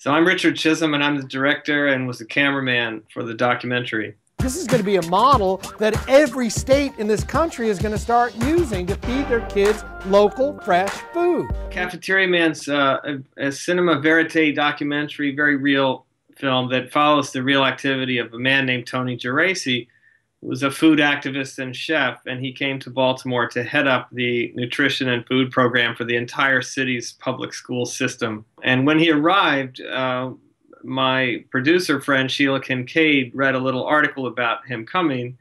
So I'm Richard Chisolm, and I'm the director and was the cameraman for the documentary. This is going to be a model that every state in this country is going to start using to feed their kids local, fresh food. Cafeteria Man's uh, a, a cinema verite documentary, very real film that follows the real activity of a man named Tony Geraci, was a food activist and chef, and he came to Baltimore to head up the nutrition and food program for the entire city's public school system. And when he arrived, uh, my producer friend Sheila Kincaid read a little article about him coming,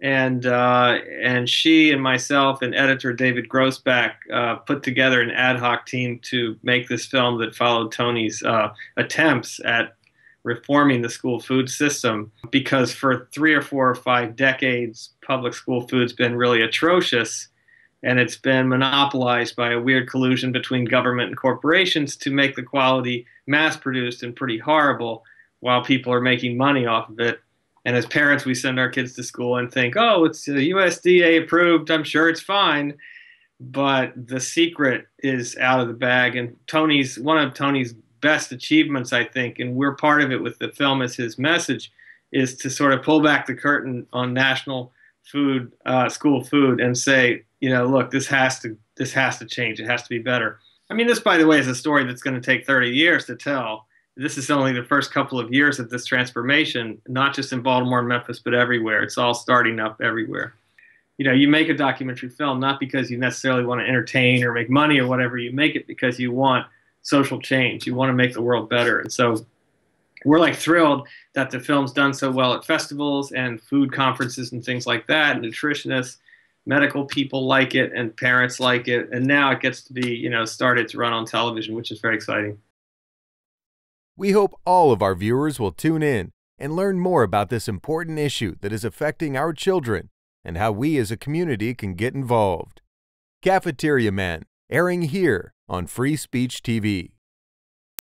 and uh, and she and myself and editor David Grossback uh, put together an ad hoc team to make this film that followed Tony's uh, attempts at reforming the school food system because for three or four or five decades public school food's been really atrocious and it's been monopolized by a weird collusion between government and corporations to make the quality mass produced and pretty horrible while people are making money off of it. And as parents, we send our kids to school and think, oh, it's USDA approved, I'm sure it's fine. But the secret is out of the bag. And Tony's one of Tony's best achievements, I think, and we're part of it with the film as his message, is to sort of pull back the curtain on national food, uh, school food, and say, you know, look, this has to this has to change. It has to be better. I mean, this, by the way, is a story that's going to take 30 years to tell. This is only the first couple of years of this transformation, not just in Baltimore and Memphis, but everywhere. It's all starting up everywhere. You know, you make a documentary film not because you necessarily want to entertain or make money or whatever. You make it because you want social change. You want to make the world better. And so we're like thrilled that the film's done so well at festivals and food conferences and things like that. Nutritionists, medical people like it, and parents like it. And now it gets to be, you know, started to run on television, which is very exciting. We hope all of our viewers will tune in and learn more about this important issue that is affecting our children and how we as a community can get involved. Cafeteria Man, airing here on Free Speech TV.